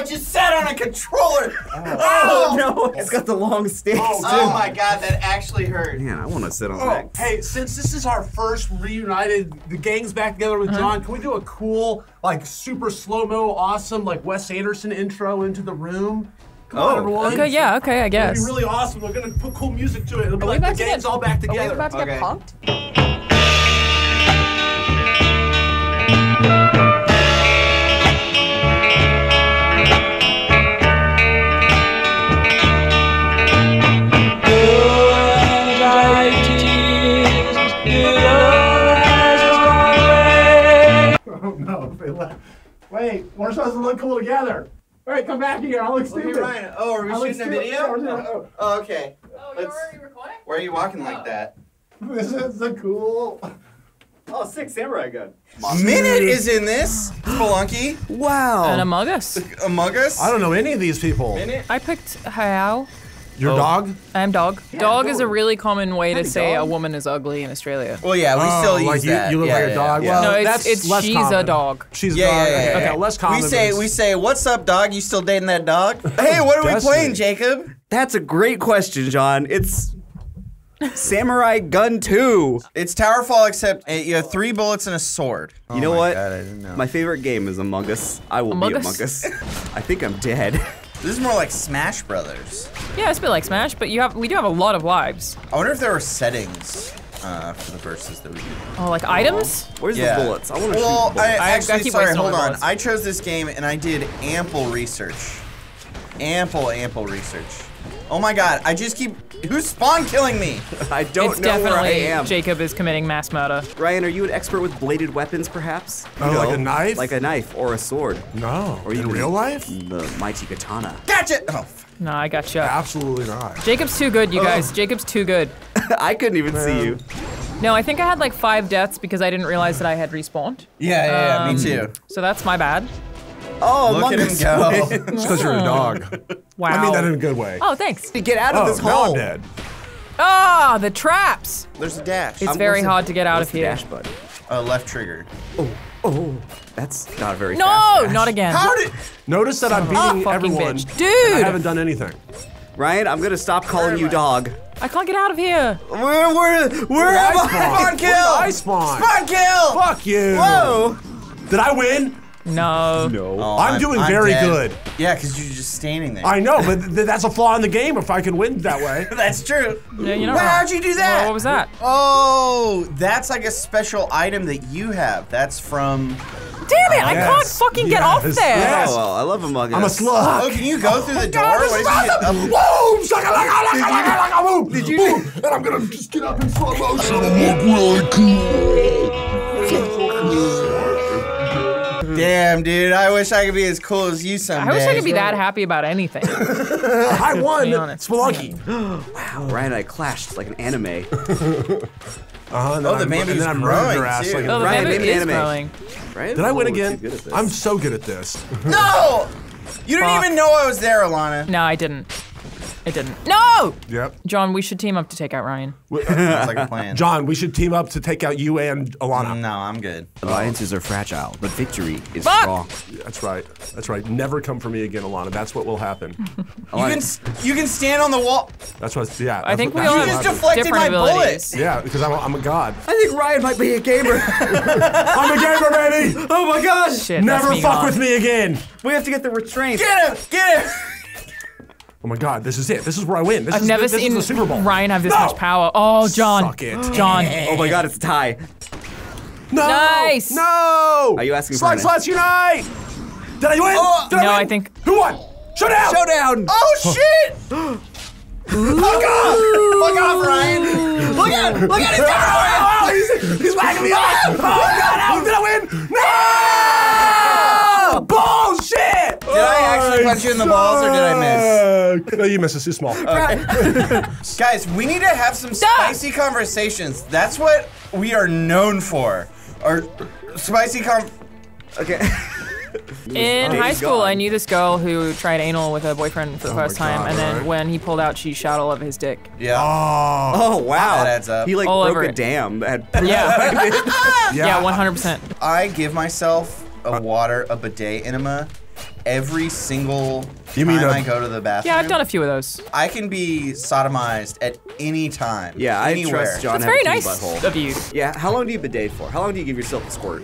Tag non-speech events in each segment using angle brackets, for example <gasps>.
I just sat on a controller. Oh, oh no, it's got the long sticks. Oh, oh my god, that actually hurt. Man, I want to sit on Oh, that. hey, since this is our first reunited, the gang's back together with uh-huh. Jon, can we do a cool, like, super slow-mo, awesome, like, Wes Anderson intro into the room? Come on, Oh, everyone. Okay, yeah, okay, I guess. It'll guess. be really awesome. We're gonna put cool music to it. It'll be Are we like the gang's get- all back together. Are we together. about to Okay. get punked? We're supposed to look cool together. All right, come back here. I'll look Look stupid. at Ryan. Oh, are we I look shooting a stupid. Yeah, we're video? doing- oh, Oh, okay. Oh, you're already recording? Why are you walking like oh. that? <laughs> This is the cool. Oh, sick Samurai Gunn. Minit is in this. Spelunky. <gasps> Wow. And Among Us. Among Us. I don't know any of these people. Minit. I picked Hayao. Your dog? I'm dog. dog is a really common way to Hi, say a woman is ugly in Australia. Well, yeah, we still use Oh, like you, that. you look Yeah, like a dog. yeah. Well, No, it's- that's it's less she's a dog. She's a Yeah, dog. yeah, yeah, okay, yeah. less common. We say we say, "What's up, dog? You still dating that dog?" <laughs> Hey, what are we playing, Jacob? That's a great question, Jon. It's Samurai Gunn 2. It's Towerfall, except uh, you have three bullets and a sword. You know my what? God, I didn't know. My favorite game is Among Us. I will Among be Us? Among Us. I think I'm dead. <laughs> This is more like Smash Brothers. Yeah, it's a bit like Smash, but you have we do have a lot of lives. I wonder if there were settings uh, for the verses that we did. Oh, like items? Where's Yeah. the bullets? I want to Well, shoot bullets. I, I- I actually, keep sorry, hold on. bullets. I chose this game and I did ample research. Ample, ample research. Oh my god, I just keep. Who's spawn killing me? <laughs> I don't it's know where I am. Jacob is committing mass murder. Ryan, are you an expert with bladed weapons, perhaps? You Oh, like a knife? Like a knife or a sword. No. Or in real life? The mighty katana. Gotcha! Oh, No, I got you. Absolutely not. Jacob's too good, you guys. Jacob's too good. <laughs> I couldn't even see you. No, I think I had like five deaths because I didn't realize that I had respawned. yeah, yeah, yeah, Um, me too. So that's my bad. Oh, Look Among at him Us. go. <laughs> <laughs> It's because you're a dog. Wow. I mean that in a good way. oh, thanks. Get out of Oh, this now hole. I'm dead. Ah, the traps. There's a dash. It's Um, very what's the- hard to get out of the here. dash button? Uh, left trigger. Oh, oh, that's not very No, fast dash. not again. How did? Notice that I'm Ah, beating fucking everyone. bitch. and Dude! I haven't done anything. Ryan, I'm gonna stop calling you dog. I can't get out of here. Where, where, where am I I? spawn? Spawn Where did kill! I spawn? Spawn kill! Fuck you. Whoa! Did I win? <laughs> No. No. Oh, I'm doing very dead. good. Yeah, because you're just standing there. I know, but th- that's a flaw in the game if I can win that way. <laughs> That's true. Yeah, you're not Wow, wrong. how'd you do that? Well, what was that? Oh, that's like a special item that you have. That's from. Damn it! I Yes. can't fucking get off Yes. there. Yes. Oh, well, I love Among Us. I'm a slug. Oh, can you go through the door? God, this What is if you get awesome. up- Boom! Shaka laka laka laka laka boom! Did you? Boom! And I'm gonna just get up in slow motion and look really Damn, dude. I wish I could be as cool as you someday. I wish I could be that happy about anything. <laughs> I won. Be honest. Spelunky. <gasps> Wow, Ryan and I clashed like an anime. <laughs> Uh-huh, and Oh, the I'm- bambi's and then I'm growing, murdering your ass too. like a- Oh, the Ryan, bamboo name is anime. growing. Right? Did I win Oh, again? too good at this. I'm so good at this. No! You didn't Fuck. even know I was there, Alanah. No, I didn't. It didn't. No! yep. Jon, we should team up to take out Ryan. <laughs> Sounds like a plan. Jon, we should team up to take out you and Alanah. No, I'm good. Alliances are fragile, but victory is Fuck! strong. That's right. That's right. Never come for me again, Alanah. That's what will happen. <laughs> You can you can stand on the wall. That's what. Yeah. I think we all You have just deflected different my abilities. Yeah, because I'm a, I'm a god. I think Ryan might be a gamer. <laughs> I'm a gamer, baby. oh my god! Shit, Never fuck gone. with me again. We have to get the restraint. Get him! Get him! Oh my god, this is it. This is where I win. This I've is never this seen is the Super Bowl. Ryan have this No! much power. Oh, Jon. Suck it. Jon. Oh my god, it's a tie. No. Nice. No. Are you asking for Slug an- Sluts Unite? Did I win? Oh, Did I No, win? I think- Who won? Showdown. Showdown! Oh shit! Look off! Look off, Ryan! Look at look at his <laughs> camera! Oh, he's, he's whacking me oh, off. Oh god, how did I win? No! Bullshit! Did I actually punch you in the balls or did I miss? No, you missed. It's too small. Okay. <laughs> Guys, we need to have some spicy conversations. That's what we are known for. Our spicy com. Okay. In <laughs> high school, gone. I knew this girl who tried anal with a boyfriend for the Oh first time, God, and then alright. when he pulled out, she shot all over his dick. Yeah. Oh. Oh wow. That adds up. He like All broke over a it. dam that had Yeah. <laughs> Yeah, 100%. I give myself a uh, water, a bidet enema every single You mean time a- I go to the bathroom. Yeah, I've done a few of those. I can be sodomized at any time. Yeah, I anywhere. trust Jon. That's have a very clean nice butthole. of you. Yeah, how long do you bidet for? How long do you give yourself a squirt?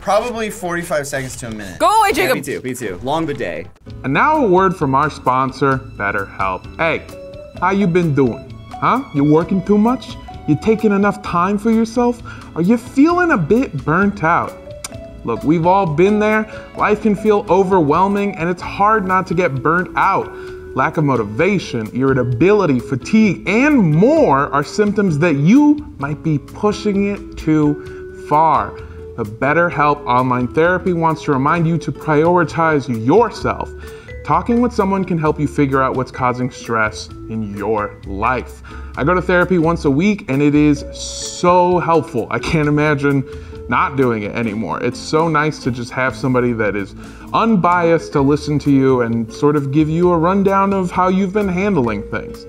Probably 45 seconds to a minute. Go away, Yeah, Jacob. me too, me too. Long bidet. And now a word from our sponsor, BetterHelp. Hey, how you been doing? Huh? You working too much? You taking enough time for yourself? Are you feeling a bit burnt out? Look, we've all been there. Life can feel overwhelming and it's hard not to get burnt out. Lack of motivation, irritability, fatigue, and more are symptoms that you might be pushing it too far. The BetterHelp online therapy wants to remind you to prioritize yourself. Talking with someone can help you figure out what's causing stress in your life. I go to therapy once a week and it is so helpful. I can't imagine not doing it anymore. It's so nice to just have somebody that is unbiased to listen to you and sort of give you a rundown of how you've been handling things.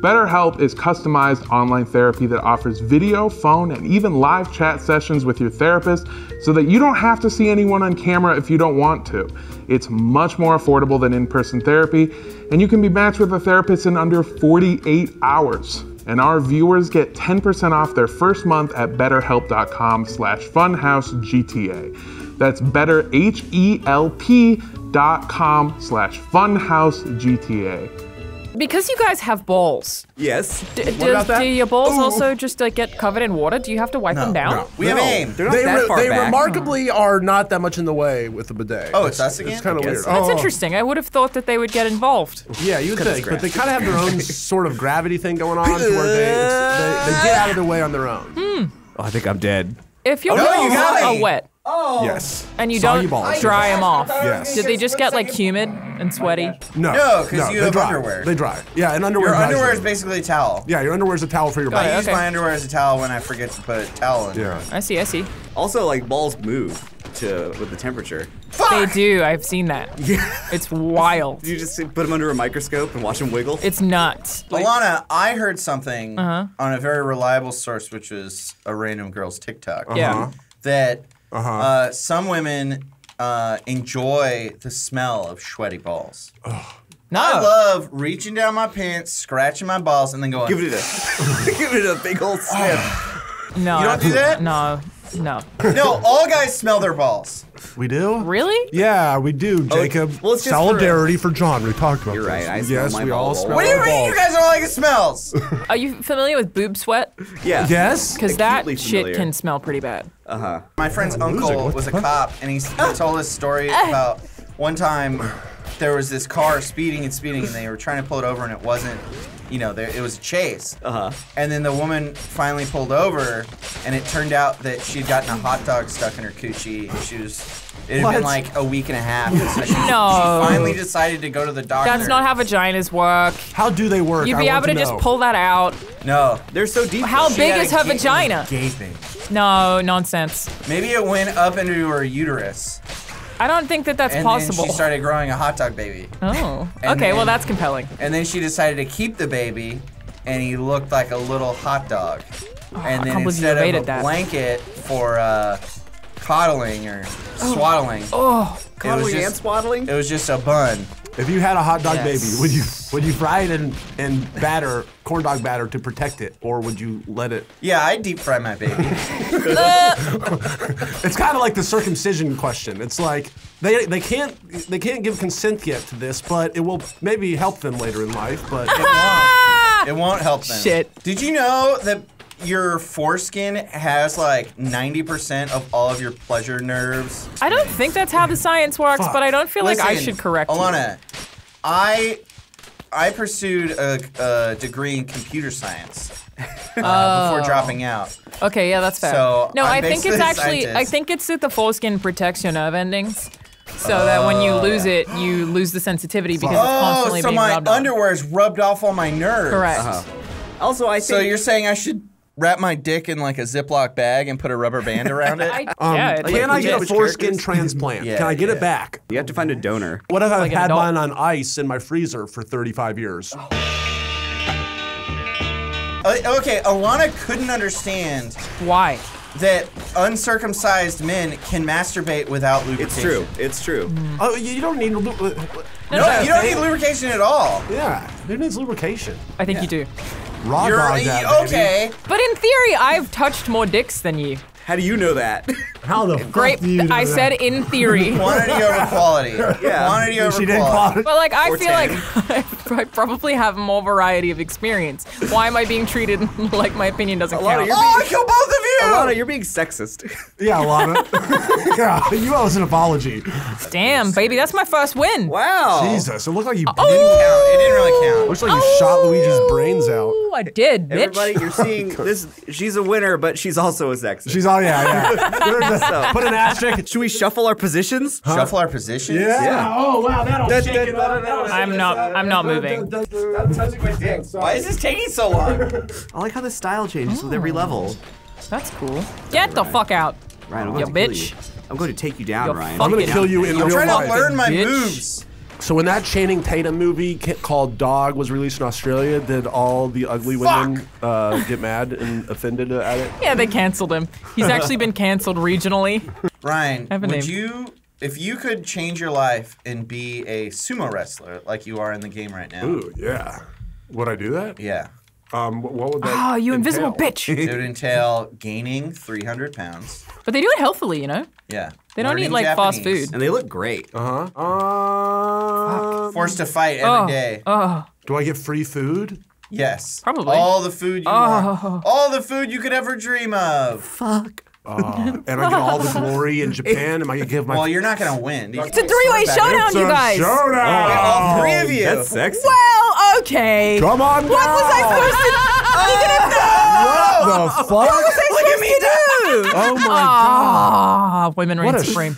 BetterHelp is customized online therapy that offers video, phone, and even live chat sessions with your therapist so that you don't have to see anyone on camera if you don't want to. It's much more affordable than in-person therapy, and you can be matched with a therapist in under 48 hours. And our viewers get 10% off their first month at betterhelp.com slash funhausgta. That's betterhelp.com slash funhausgta. Because you guys have balls, Yes. d- about does, that? do your uh, balls also just like get covered in water? Do you have to wipe them down? no. We have No, aim. They're not They, that re- far they back. remarkably are not that much in the way with the bidet. Oh, it's us again? It's kind of weird. That's Oh, interesting. I would have thought that they would get involved. Yeah, you'd think, but they kind of have their own <laughs> sort of gravity thing going on, to where they, they they get out of their way on their own. Hmm. Oh, I think I'm dead. If your oh, no, balls you got are me. Wet Yes. and you don't balls. dry them off, Yes. did they just get like humid and sweaty? No. no, you they have dry. underwear. They dry. Yeah, and underwear. Your underwear is basically a towel. Yeah, your underwear is a towel for your Got body. I use okay. my underwear as a towel when I forget to put a towel in. Yeah. I see, I see. Also, like balls move to with the temperature. Fuck! They do. I've seen that. Yeah. It's wild. <laughs> You just put them under a microscope and watch them wiggle. It's nuts. Alanah, I heard something Uh-huh. on a very reliable source, which was a random girl's TikTok. Yeah. That Uh-huh. uh, some women uh, enjoy the smell of sweaty balls. No. I love reaching down my pants, scratching my balls, and then going. Give it a <laughs> give it a big old <sighs> sniff. no. You don't do that? No. No. no, all guys smell their balls. We do? Really? Yeah, we do, Jacob. well, it's just Solidarity for, Jon. We talked about You're this. right, I smell yes, my we all balls. smell What do you our mean balls. you guys don't like it smells? <laughs> Are you familiar with boob sweat? Yeah. Yes. Because that Acutely shit can smell pretty bad. Uh huh. My friend's uncle what was a the cop, and he, s- he told this story <laughs> about one time there was this car speeding and speeding, and they were trying to pull it over, and it wasn't, you know, there, it was a chase. Uh huh. And then the woman finally pulled over, and it turned out that she'd gotten a hot dog stuck in her coochie. and She was, it had What? been like a week and a half. and so she, No. she finally decided to go to the doctor. That's not how vaginas work. How do they work? You'd be want able to just pull that out. No. They're so deep. How She big had is a her vagina? Gaping. No, nonsense. Maybe it went up into her uterus, I don't think that that's and possible. then she <laughs> started growing a hot dog baby. oh. And Okay, well that's compelling. And then she decided to keep the baby, and he looked like a little hot dog. and Oh, I then instead of a that. blanket for uh, coddling or swaddling, Oh, it was Coddling and swaddling. it was just a bun. If you had a hot dog Yes. baby, would you would you fry it in, in batter, corn dog batter to protect it, or would you let it? Yeah, I deep fry my baby. <laughs> It's kind of like the circumcision question. It's like they they can't they can't give consent yet to this, but it will maybe help them later in life. But <laughs> it won't help them. Shit. Did you know that your foreskin has like 90% of all of your pleasure nerves? I don't think that's how the science works, Fuck. but I don't feel like I should correct you. Alanah, I I pursued a, a degree in computer science uh, before dropping out. Okay, yeah, that's fair. So, no, I'm I think it's basically a actually I think it's that the foreskin protects your nerve endings. So that when you lose it, you lose the sensitivity because it's Oh, constantly so being my rubbed on. underwear is rubbed off all my nerves. Correct. Also, I think So you're saying I should wrap my dick in like a Ziploc bag and put a rubber band <laughs> around it? I, um, yeah, can like I get a foreskin characters? transplant? <laughs> Yeah, can I get yeah. it back? you have to find a donor. What if I've Like had mine on ice in my freezer for 35 years? Uh, okay, Alanah couldn't understand Why? that uncircumcised men can masturbate without lubrication. It's true. It's true. Oh, you you don't need. lu- uh, No, you don't need lubrication at all. Yeah, who needs lubrication? I think you do. Raw You're dog that, baby. okay. But in theory, I've touched more dicks than you. How do you know that? How the fuck Great. do you know I that? said in theory. <laughs> Quantity over quality. <laughs> Yeah. Quantity over She didn't quality. But like, I Or feel like <laughs> I probably have more variety of experience. Why am I being treated like my opinion doesn't Alanah, count? Oh, I kill both of you! Alanah, you're being sexist. <laughs> Yeah, Lana. yeah, <laughs> you owe us an apology. Damn, baby, that's my first win. wow. Jesus, it looked like you. oh. Didn't count. It didn't really count. Looks like you shot oh. Luigi's brains out. Ooh, I did, bitch. Everybody, you're seeing <laughs> this. She's a winner, but she's also a sexist. She's all yeah, yeah. Put an asterisk. Should we shuffle our positions? Shuffle our positions. Yeah. Oh wow, that'll That- shake that- it up. that- I'm not. I'm not moving. Why is this taking so long? I like how the style changes with every level. That's cool. Get the fuck out. Ryan, I'm going You to kill bitch. you. I'm going to take you down, You Ryan. I'm gonna kill you in I'm real trying to learn my bitch. moves. So when that Channing Tatum movie called Dog was released in Australia, did all the ugly women uh, get mad and offended at it? Yeah, they canceled him. He's actually been canceled regionally. Ryan, would name. you, if you could change your life and be a sumo wrestler like you are in the game right now? Ooh, yeah. Would I do that? Yeah. Um, what would that? Oh, you invisible bitch. <laughs> It would entail gaining 300 pounds. But they do it healthily, you know. Yeah. They don't Learning eat like fast food. And they look great. Uh huh. Uh, Forced to fight Oh, every day. oh, do I get free food? Yes. Probably. All the food you Oh. want. All the food you could ever dream of. Fuck. Uh, and I get all the glory in Japan. Am I gonna give my? Well, you're not gonna win. it's a three-way showdown, you guys. showdown. All three of you. That's sexy. Well, okay. Come on What was I supposed to? <laughs> What the fuck? Look at me do. Oh my Ah, women reign What supreme.